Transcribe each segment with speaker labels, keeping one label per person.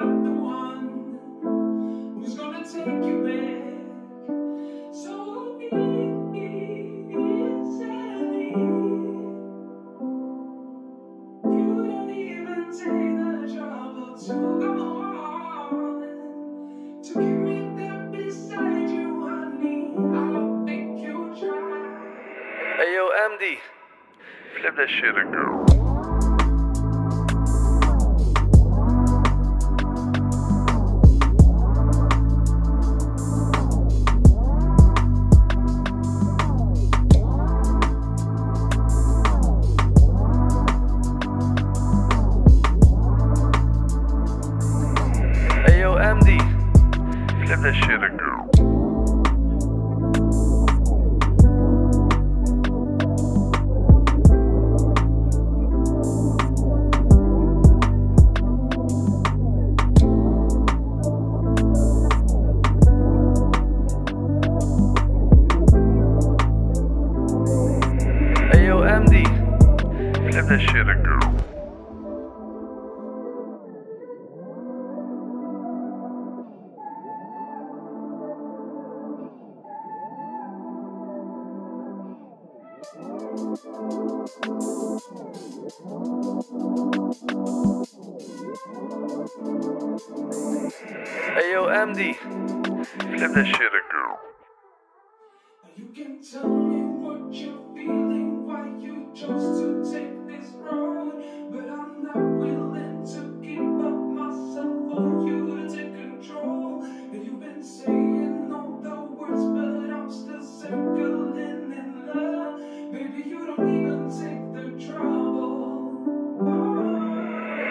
Speaker 1: not the one who's gonna take you back so easily. You don't even take the trouble to go on to keep me there beside you, honey. I don't think you try.
Speaker 2: Hey yo, MD, flip that shit a girl. That shit a girl. Flip that shit a girl. Hey yo, MD, flip that shit a girl.
Speaker 1: You can tell me what you're feeling, why you chose to take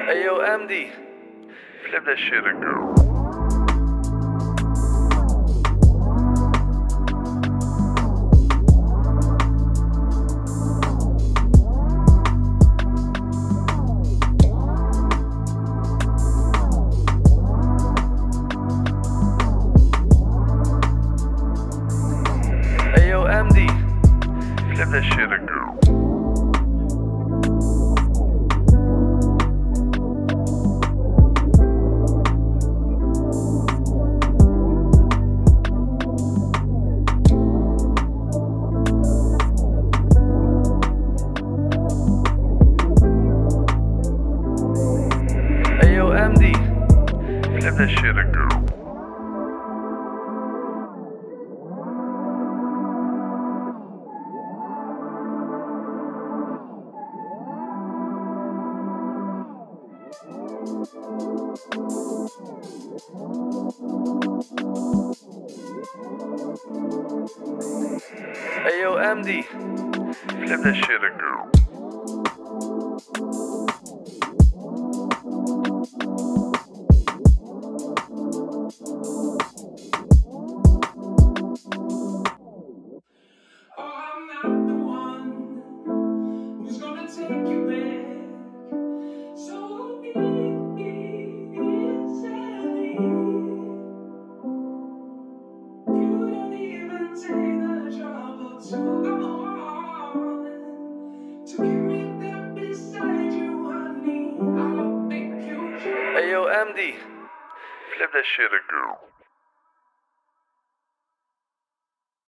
Speaker 2: Hey yo, MD, flip that shit a girl. Hey MD, flip that shit that shit a girl. Hey yo, MD, flip that shit a girl.
Speaker 1: I'm the one who's gonna take you back so easily. You don't even take the trouble to go on to keep me there beside you, honey. I don't you.
Speaker 2: Hey yo, MD, flip that shit a girl.